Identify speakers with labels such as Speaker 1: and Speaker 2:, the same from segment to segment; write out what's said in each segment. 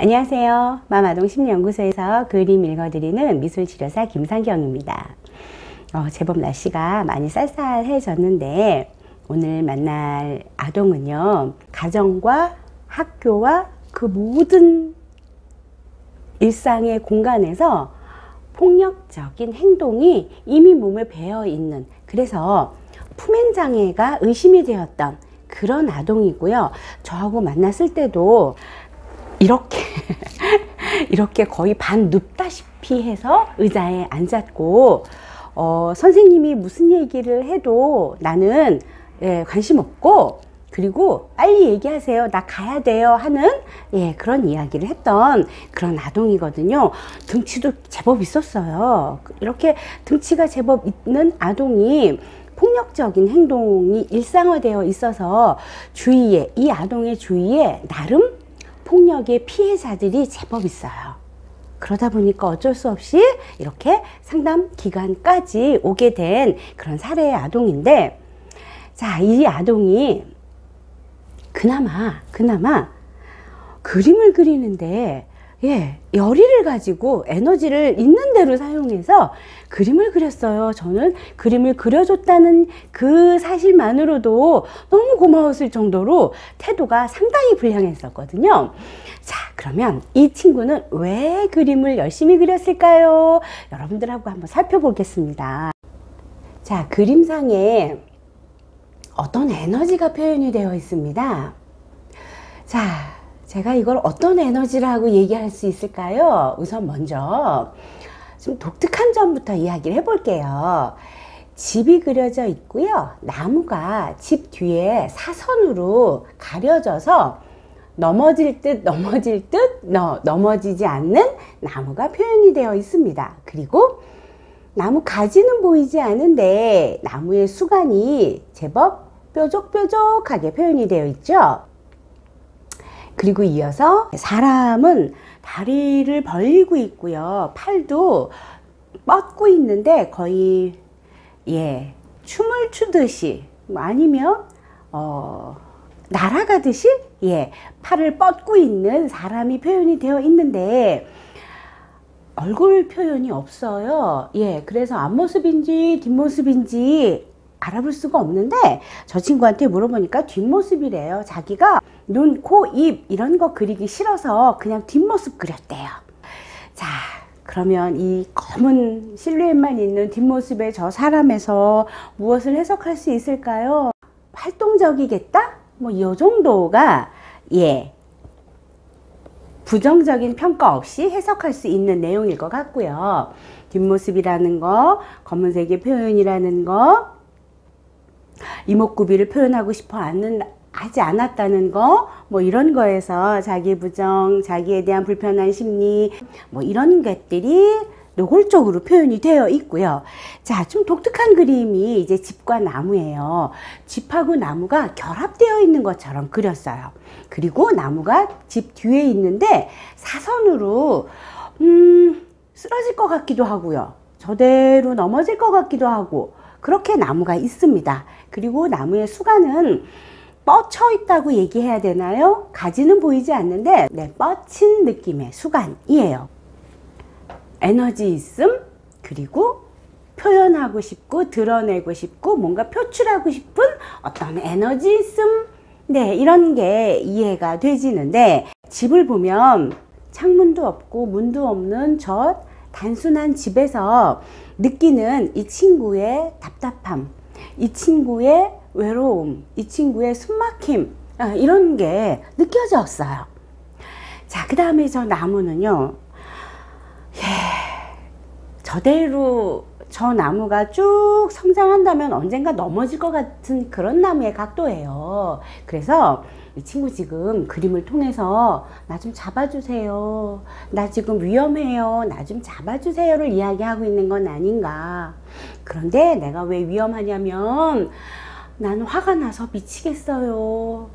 Speaker 1: 안녕하세요. 마마동 심리연구소에서 그림 읽어드리는 미술치료사 김상경입니다. 어, 제법 날씨가 많이 쌀쌀해졌는데 오늘 만날 아동은요. 가정과 학교와 그 모든 일상의 공간에서 폭력적인 행동이 이미 몸에 배어 있는 그래서 품행장애가 의심이 되었던 그런 아동이고요. 저하고 만났을 때도 이렇게 이렇게 거의 반 눕다시피 해서 의자에 앉았고 어, 선생님이 무슨 얘기를 해도 나는 예, 관심 없고 그리고 빨리 얘기하세요. 나 가야 돼요. 하는 예, 그런 이야기를 했던 그런 아동이거든요. 등치도 제법 있었어요. 이렇게 등치가 제법 있는 아동이 폭력적인 행동이 일상화되어 있어서 주위에 이 아동의 주위에 나름 폭력의 피해자들이 제법 있어요. 그러다 보니까 어쩔 수 없이 이렇게 상담 기간까지 오게 된 그런 사례의 아동인데, 자, 이 아동이 그나마, 그나마 그림을 그리는데 예, 열의를 가지고 에너지를 있는 대로 사용해서 그림을 그렸어요. 저는 그림을 그려줬다는 그 사실만으로도 너무 고마웠을 정도로 태도가 상당히 불량했었거든요. 자, 그러면 이 친구는 왜 그림을 열심히 그렸을까요? 여러분들하고 한번 살펴보겠습니다. 자, 그림상에 어떤 에너지가 표현이 되어 있습니다. 자, 제가 이걸 어떤 에너지라고 얘기할 수 있을까요? 우선 먼저 좀 독특한 점부터 이야기를 해볼게요. 집이 그려져 있고요. 나무가 집 뒤에 사선으로 가려져서 넘어질 듯 넘어질 듯 너, 넘어지지 않는 나무가 표현이 되어 있습니다. 그리고 나무 가지는 보이지 않은데 나무의 수간이 제법 뾰족뾰족하게 표현이 되어 있죠. 그리고 이어서 사람은 다리를 벌리고 있고요. 팔도 뻗고 있는데 거의 예 춤을 추듯이 뭐 아니면 어 날아가듯이 예 팔을 뻗고 있는 사람이 표현이 되어 있는데 얼굴 표현이 없어요. 예 그래서 앞모습인지 뒷모습인지 알아볼 수가 없는데 저 친구한테 물어보니까 뒷모습이래요. 자기가 눈, 코, 입 이런 거 그리기 싫어서 그냥 뒷모습 그렸대요. 자, 그러면 이 검은 실루엣만 있는 뒷모습의 저 사람에서 무엇을 해석할 수 있을까요? 활동적이겠다? 뭐 이 정도가 예 부정적인 평가 없이 해석할 수 있는 내용일 것 같고요. 뒷모습이라는 거, 검은색의 표현이라는 거, 이목구비를 표현하고 싶어 않는 하지 않았다는 거, 뭐 이런 거에서 자기 부정, 자기에 대한 불편한 심리, 뭐 이런 것들이 노골적으로 표현이 되어 있고요. 자, 좀 독특한 그림이 이제 집과 나무예요. 집하고 나무가 결합되어 있는 것처럼 그렸어요. 그리고 나무가 집 뒤에 있는데 사선으로, 음, 쓰러질 것 같기도 하고요. 저대로 넘어질 것 같기도 하고, 그렇게 나무가 있습니다. 그리고 나무의 수간은 뻗쳐 있다고 얘기해야 되나요? 가지는 보이지 않는데 네, 뻗친 느낌의 수간이에요. 에너지 있음 그리고 표현하고 싶고 드러내고 싶고 뭔가 표출하고 싶은 어떤 에너지 있음 네 이런 게 이해가 되지는데 집을 보면 창문도 없고 문도 없는 저 단순한 집에서 느끼는 이 친구의 답답함 이 친구의 외로움, 이 친구의 숨막힘 아, 이런 게 느껴졌어요. 자, 그 다음에 저 나무는요. 예, 저대로 저 나무가 쭉 성장한다면 언젠가 넘어질 것 같은 그런 나무의 각도예요. 그래서 이 친구 지금 그림을 통해서 나 좀 잡아주세요. 나 지금 위험해요. 나 좀 잡아주세요를 이야기하고 있는 건 아닌가. 그런데 내가 왜 위험하냐면 나는 화가 나서 미치겠어요.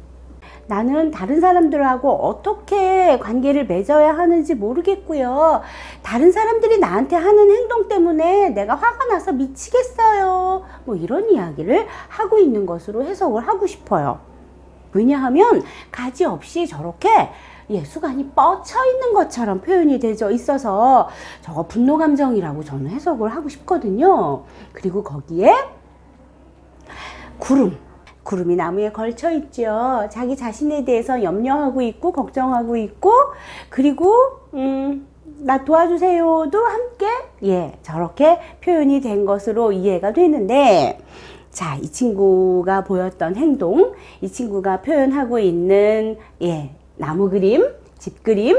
Speaker 1: 나는 다른 사람들하고 어떻게 관계를 맺어야 하는지 모르겠고요. 다른 사람들이 나한테 하는 행동 때문에 내가 화가 나서 미치겠어요. 뭐 이런 이야기를 하고 있는 것으로 해석을 하고 싶어요. 왜냐하면 가지 없이 저렇게 예, 수간이 뻗쳐 있는 것처럼 표현이 되져 있어서 저거 분노 감정이라고 저는 해석을 하고 싶거든요. 그리고 거기에 구름. 구름이 나무에 걸쳐 있죠. 자기 자신에 대해서 염려하고 있고 걱정하고 있고 그리고 음, 나 도와주세요도 함께 예 저렇게 표현이 된 것으로 이해가 되는데 자, 이 친구가 보였던 행동, 이 친구가 표현하고 있는 예, 나무 그림, 집 그림,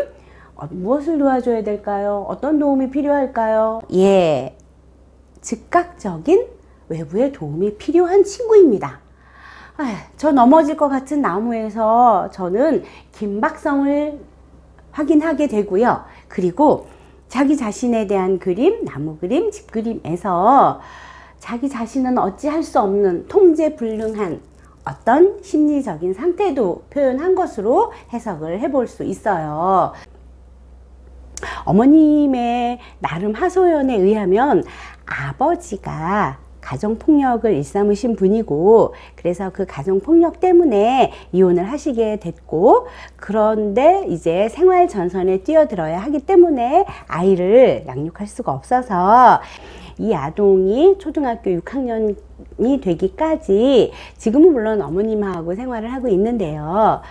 Speaker 1: 어, 무엇을 도와줘야 될까요? 어떤 도움이 필요할까요? 예, 즉각적인 외부의 도움이 필요한 친구입니다. 아, 저 넘어질 것 같은 나무에서 저는 긴박성을 확인하게 되고요. 그리고 자기 자신에 대한 그림, 나무 그림, 집 그림에서 자기 자신은 어찌할 수 없는 통제 불능한 어떤 심리적인 상태도 표현한 것으로 해석을 해볼 수 있어요. 어머님의 나름 하소연에 의하면 아버지가 가정폭력을 일삼으신 분이고 그래서 그 가정폭력 때문에 이혼을 하시게 됐고 그런데 이제 생활 전선에 뛰어들어야 하기 때문에 아이를 양육할 수가 없어서 이 아동이 초등학교 6학년이 되기까지 지금은 물론 어머님하고 생활을 하고 있는데요.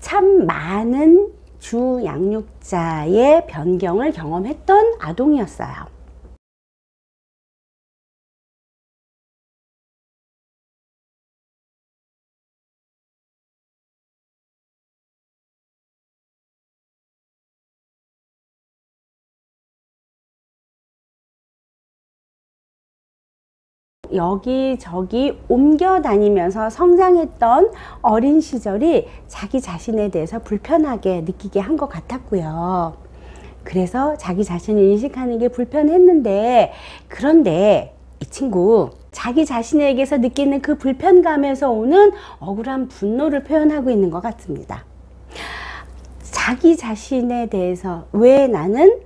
Speaker 1: 참 많은 주 양육자의 변경을 경험했던 아동이었어요. 여기저기 옮겨 다니면서 성장했던 어린 시절이 자기 자신에 대해서 불편하게 느끼게 한 것 같았고요. 그래서 자기 자신을 인식하는 게 불편했는데, 그런데 이 친구, 자기 자신에게서 느끼는 그 불편감에서 오는 억울한 분노를 표현하고 있는 것 같습니다. 자기 자신에 대해서 왜 나는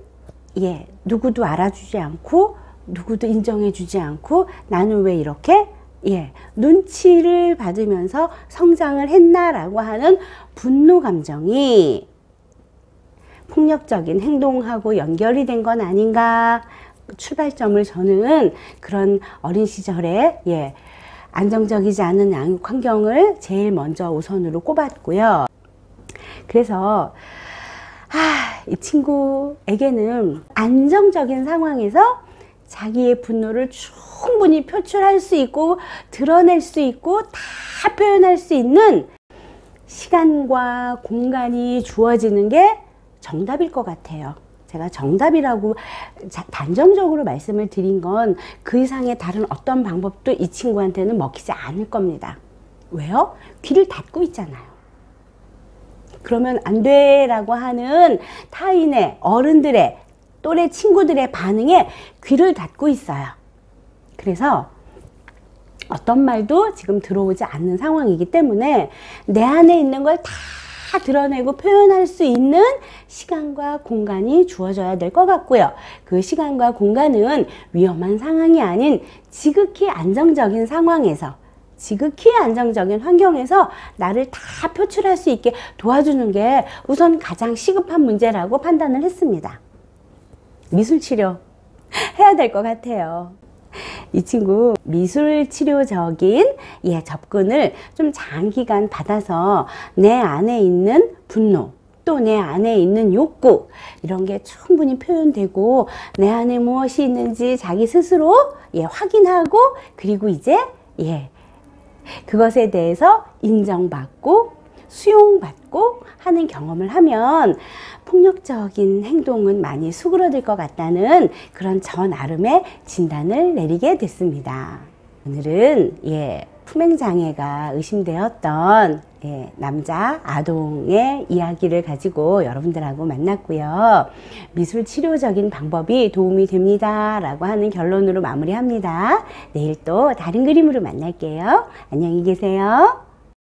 Speaker 1: 예, 누구도 알아주지 않고 누구도 인정해주지 않고 나는 왜 이렇게 예, 눈치를 받으면서 성장을 했나라고 하는 분노 감정이 폭력적인 행동하고 연결이 된 건 아닌가 출발점을 저는 그런 어린 시절에 예, 안정적이지 않은 양육 환경을 제일 먼저 우선으로 꼽았고요. 그래서 아, 이 친구에게는 안정적인 상황에서 자기의 분노를 충분히 표출할 수 있고 드러낼 수 있고 다 표현할 수 있는 시간과 공간이 주어지는 게 정답일 것 같아요. 제가 정답이라고 단정적으로 말씀을 드린 건 그 이상의 다른 어떤 방법도 이 친구한테는 먹히지 않을 겁니다. 왜요? 귀를 닫고 있잖아요. 그러면 안 돼라고 하는 타인의 어른들의 또래 친구들의 반응에 귀를 닫고 있어요. 그래서 어떤 말도 지금 들어오지 않는 상황이기 때문에 내 안에 있는 걸 다 드러내고 표현할 수 있는 시간과 공간이 주어져야 될 것 같고요. 그 시간과 공간은 위험한 상황이 아닌 지극히 안정적인 상황에서 지극히 안정적인 환경에서 나를 다 표출할 수 있게 도와주는 게 우선 가장 시급한 문제라고 판단을 했습니다. 미술 치료 해야 될 것 같아요. 이 친구 미술 치료적인 예, 접근을 좀 장기간 받아서 내 안에 있는 분노 또 내 안에 있는 욕구 이런 게 충분히 표현되고 내 안에 무엇이 있는지 자기 스스로 예, 확인하고 그리고 이제 예, 그것에 대해서 인정받고 수용받고 하는 경험을 하면 폭력적인 행동은 많이 수그러들 것 같다는 그런 저 나름의 진단을 내리게 됐습니다. 오늘은 예, 품행장애가 의심되었던 예, 남자 아동의 이야기를 가지고 여러분들하고 만났고요. 미술 치료적인 방법이 도움이 됩니다. 라고 하는 결론으로 마무리합니다. 내일 또 다른 그림으로 만날게요. 안녕히 계세요.